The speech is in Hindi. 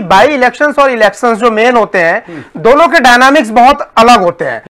कि बाई इलेक्शंस और इलेक्शंस जो मेन होते हैं हम्म। दोनों के डायनामिक्स बहुत अलग होते हैं।